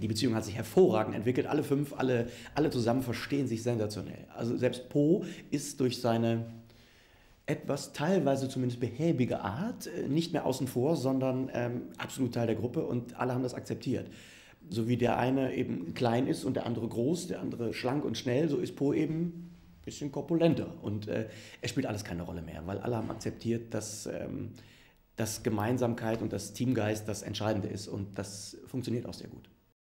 Die Beziehung hat sich hervorragend entwickelt. Alle fünf, alle, alle zusammen verstehen sich sensationell. Also selbst Po ist durch seine etwas teilweise zumindest behäbige Art äh, nicht mehr außen vor, sondern ähm, absolut Teil der Gruppe und alle haben das akzeptiert. So wie der eine eben klein ist und der andere groß, der andere schlank und schnell, so ist Po eben ein bisschen korpulenter. Und äh, es spielt alles keine Rolle mehr, weil alle haben akzeptiert, dass, ähm, dass Gemeinsamkeit und das Teamgeist das Entscheidende ist und das funktioniert auch sehr gut.